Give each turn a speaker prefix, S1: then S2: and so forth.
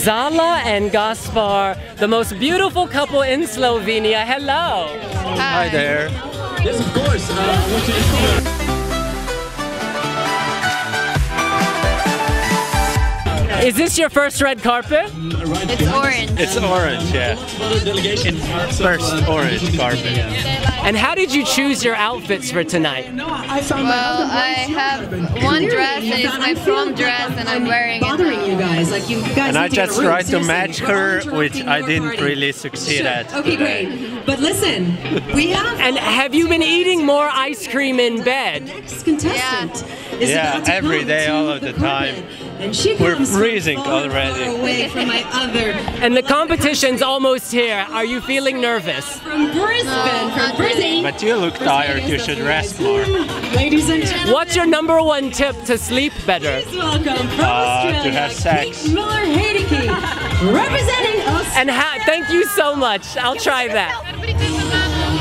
S1: Zala and Gašper, the most beautiful couple in Slovenia. Hello.
S2: Hi there.
S3: Yes, of course. Uh,
S1: Is this your first red carpet?
S4: It's orange.
S2: It's orange, yeah.
S3: delegation.
S2: First orange carpet.
S1: And how did you choose your outfits for tonight?
S4: Well, I have one dress and it's my prom dress and I'm wearing it
S5: bothering you guys. Like you guys
S2: And I
S5: need to
S2: just
S5: room.
S2: tried to
S5: Seriously,
S2: match her, which I didn't
S5: party.
S2: really succeed
S5: Sure.
S2: at.
S5: Okay,
S2: today.
S5: great. But listen, we have
S1: And have you been eating more ice cream in bed?
S5: next contestant. is
S2: Yeah,
S5: about to
S2: every
S5: come
S2: day,
S5: to
S2: all of the
S5: carpet.
S2: time.
S5: And she
S2: We're
S5: comes from
S2: freezing
S5: far,
S2: already.
S5: Away from my other
S1: And the competition's almost here. Are you feeling nervous?
S5: from Brisbane,
S4: No,
S5: from. Brisbane.
S2: But you look tired, you should rest more.
S5: Ladies and gentlemen.
S1: What's your number one tip to sleep better?
S5: Please welcome from
S2: Uh, to
S5: Australia,
S2: have sex.
S5: Kate Miller-Heidke, representing us.
S1: And ha- thank you so much. I'll try that.
S4: Everybody take a